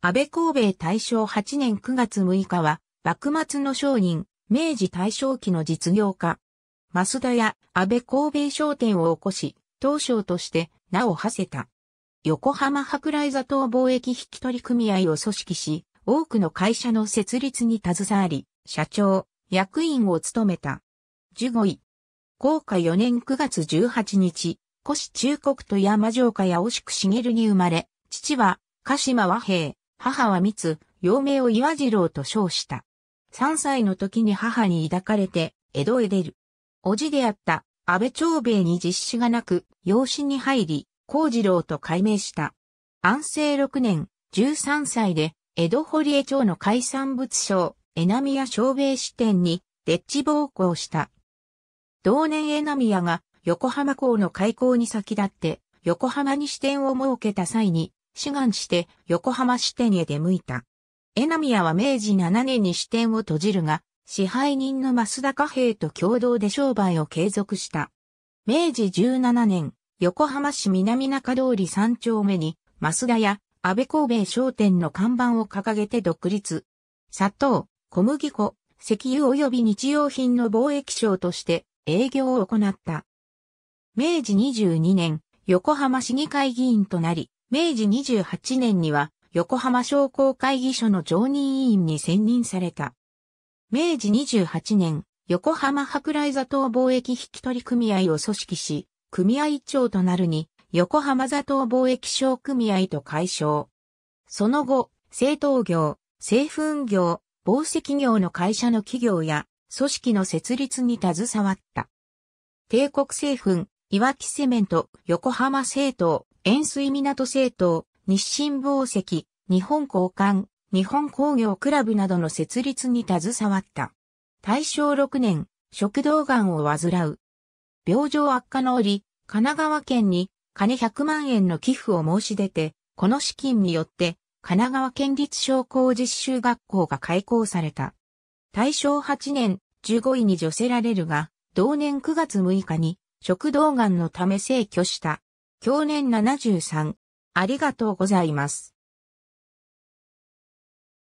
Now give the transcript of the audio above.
安倍神戸大正8年9月6日は、幕末の商人、明治大正期の実業家。増田や安倍神戸商店を起こし、東商として名を馳せた。横浜舶来座島貿易引き取り組合を組織し、多くの会社の設立に携わり、社長、役員を務めた。15位。高下4年9月18日、古市中国と山城下や惜しく茂に生まれ、父は鹿島和平、母は三幼名を岩次郎と称した。3歳の時に母に抱かれて、江戸へ出る。叔父であった安倍長兵衛に実子がなく、養子に入り、幸次郎と改名した。安政6年、13歳で、江戸堀江町の海産物商、江波屋小兵衛支店に、デッチ暴行した。同年江波屋が横浜港の開港に先立って、横浜に支店を設けた際に、志願して横浜支店へ出向いた。江波屋は明治7年に支店を閉じるが、支配人の増田貨幣と共同で商売を継続した。明治17年、横浜市南中通り3丁目に、増田屋、安倍神戸商店の看板を掲げて独立。砂糖、小麦粉、石油及び日用品の貿易商として営業を行った。明治22年、横浜市議会議員となり、明治28年には横浜商工会議所の常任委員に選任された。明治28年、横浜舶来座島貿易引取組合を組織し、組合長となるに、横浜座島貿易商組合と解消。その後、製陶業、製粉業、紡績業の会社の企業や組織の設立に携わった。帝国製粉、岩木セメント、横浜製陶、塩水港製糖、日清紡績、日本交換、日本工業クラブなどの設立に携わった。大正6年、食道癌を患う。病状悪化の折、神奈川県に金100万円の寄付を申し出て、この資金によって神奈川県立商工実習学校が開校された。大正8年、15位に除せられるが、同年9月6日に食道癌のため逝去した。去年73。ありがとうございます。